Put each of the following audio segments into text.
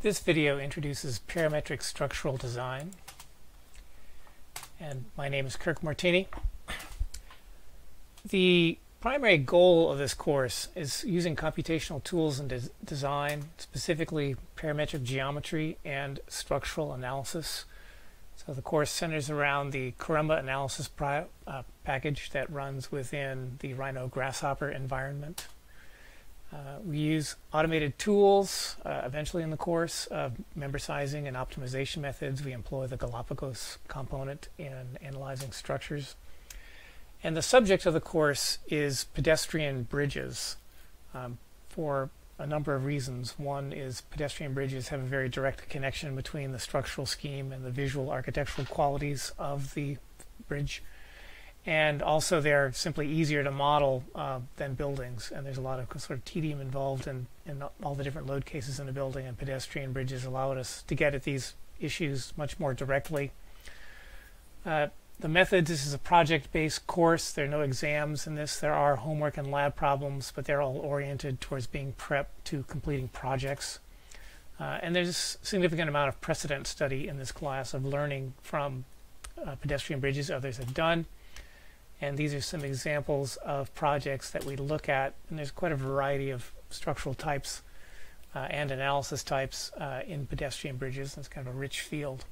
This video introduces parametric structural design and my name is Kirk Martini. The primary goal of this course is using computational tools in de design, specifically parametric geometry and structural analysis. So the course centers around the Karamba analysis uh, package that runs within the Rhino Grasshopper environment. Uh, we use automated tools uh, eventually in the course of member sizing and optimization methods. We employ the Galapagos component in analyzing structures. And the subject of the course is pedestrian bridges um, for a number of reasons. One is pedestrian bridges have a very direct connection between the structural scheme and the visual architectural qualities of the bridge and also they're simply easier to model uh, than buildings and there's a lot of sort of tedium involved in, in all the different load cases in a building and pedestrian bridges allow us to get at these issues much more directly. Uh, the methods, this is a project-based course. There are no exams in this. There are homework and lab problems, but they're all oriented towards being prepped to completing projects. Uh, and there's a significant amount of precedent study in this class of learning from uh, pedestrian bridges others have done. And these are some examples of projects that we look at. And there's quite a variety of structural types uh, and analysis types uh, in pedestrian bridges. It's kind of a rich field.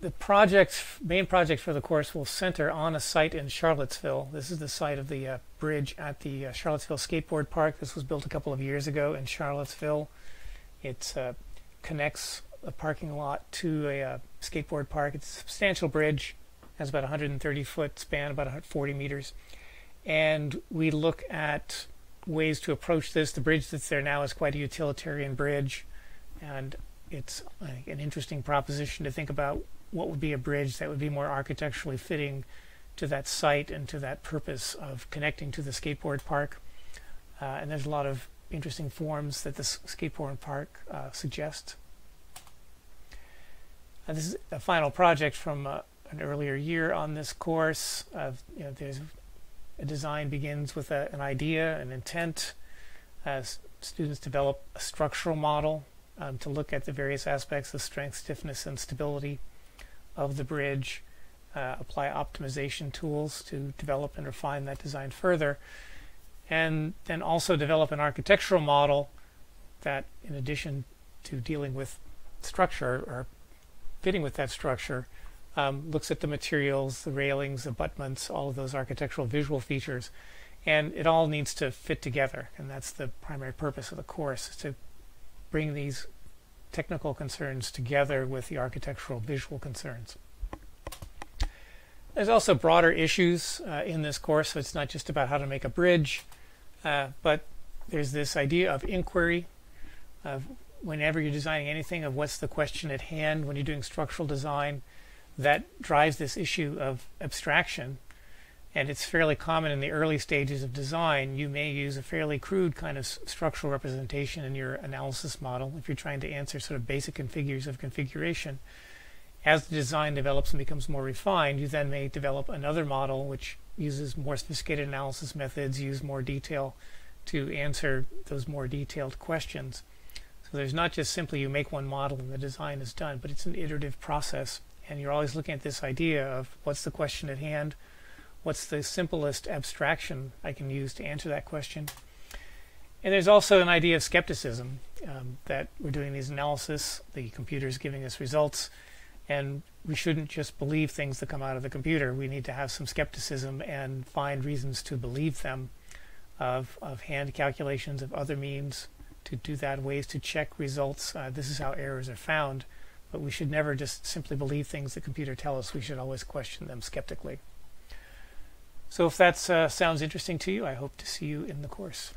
The project, main project for the course will center on a site in Charlottesville. This is the site of the uh, bridge at the uh, Charlottesville Skateboard Park. This was built a couple of years ago in Charlottesville. It uh, connects a parking lot to a uh, skateboard park. It's a substantial bridge has about 130 foot span, about 40 meters. And we look at ways to approach this. The bridge that's there now is quite a utilitarian bridge, and it's an interesting proposition to think about what would be a bridge that would be more architecturally fitting to that site and to that purpose of connecting to the skateboard park. Uh, and there's a lot of interesting forms that the skateboard park uh, suggests. Uh, this is a final project from uh, an earlier year on this course. Of, you know, there's a design begins with a, an idea, an intent. As students develop a structural model um, to look at the various aspects of strength, stiffness, and stability of the bridge. Uh, apply optimization tools to develop and refine that design further. And then also develop an architectural model that, in addition to dealing with structure or fitting with that structure, um, looks at the materials, the railings, abutments, all of those architectural visual features, and it all needs to fit together. And that's the primary purpose of the course, to bring these technical concerns together with the architectural visual concerns. There's also broader issues uh, in this course, so it's not just about how to make a bridge, uh, but there's this idea of inquiry, of whenever you're designing anything, of what's the question at hand when you're doing structural design, that drives this issue of abstraction. And it's fairly common in the early stages of design. You may use a fairly crude kind of structural representation in your analysis model if you're trying to answer sort of basic figures of configuration. As the design develops and becomes more refined, you then may develop another model which uses more sophisticated analysis methods, use more detail to answer those more detailed questions. So there's not just simply you make one model and the design is done, but it's an iterative process and you're always looking at this idea of what's the question at hand, what's the simplest abstraction I can use to answer that question. And there's also an idea of skepticism um, that we're doing these analysis, the computer's giving us results, and we shouldn't just believe things that come out of the computer. We need to have some skepticism and find reasons to believe them of, of hand calculations, of other means to do that, ways to check results. Uh, this is how errors are found. But we should never just simply believe things the computer tell us. We should always question them skeptically. So if that uh, sounds interesting to you, I hope to see you in the course.